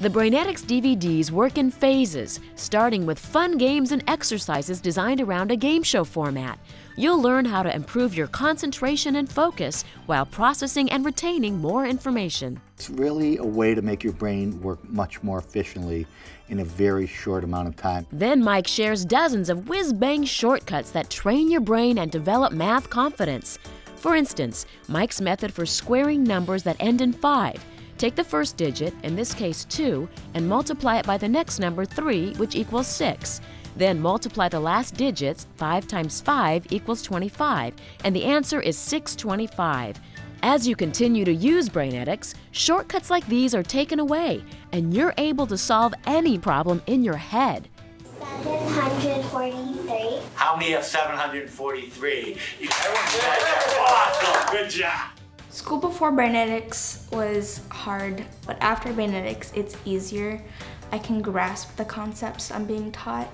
The Brainetics DVDs work in phases, starting with fun games and exercises designed around a game show format. You'll learn how to improve your concentration and focus while processing and retaining more information. It's really a way to make your brain work much more efficiently in a very short amount of time. Then Mike shares dozens of whiz bang shortcuts that train your brain and develop math confidence. For instance, Mike's method for squaring numbers that end in 5 Take the first digit, in this case 2, and multiply it by the next number 3, which equals 6. Then multiply the last digits, 5 times 5 equals 25, and the answer is 625. As you continue to use Brainetics, shortcuts like these are taken away, and you're able to solve any problem in your head. 743. How many have 743? You, everyone's awesome. Good job. School before Brainetics was hard, but after Brainetics, it's easier. I can grasp the concepts I'm being taught.